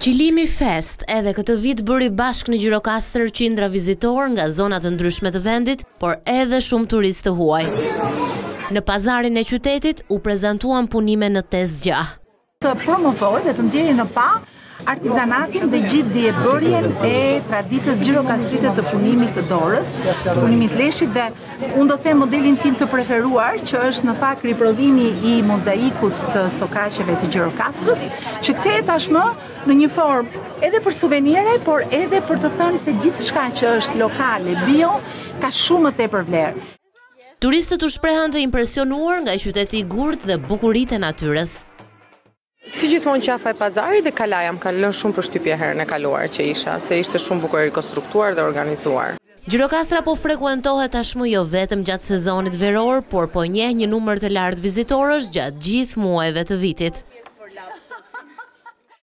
Qilimi Fest edhe këtë vit bëri bashkë në Gjirokastër qindra vizitorë nga zona të ndryshme të vendit, por edhe shumë turistë të huaj. Në pazarin e qytetit u prezantuan punime në tezgjah. Të promovojë dhe të nxjerrë në pah artizanatin dhe gjithë dijebërjen e traditës gjirokastrite të punimit të dorës, të punimit leshit dhe Unë do të them modelin tim të preferuar, që është në fakt riprodhimi i mozaikut të sokaqeve të Gjirokastrës, që kthehet tashmë në një formë edhe për suvenire, por edhe për të thënë se gjithçka që është lokale, bio, ka shumë më tepër vlerë. Turistët u shprehan të impresionuar nga qyteti i gurtë dhe bukuritë e natyrës. Si gjithmonë qafa e pazarit dhe kalaja më ka lënë shumë përshtypje herën e kaluar që isha, se ishte shumë bukur e rikonstruktuar dhe organizuar. Gjirokastra po frekuentohet tashmë jo vetëm gjatë sezonit veror, por po njeh një numër të lartë vizitorësh gjatë gjithë muajve të vitit.